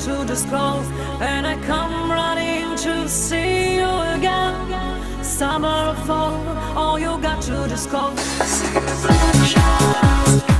to disclose. And I come running to see you again. Summer or fall, all you got to disclose. See the sunshine.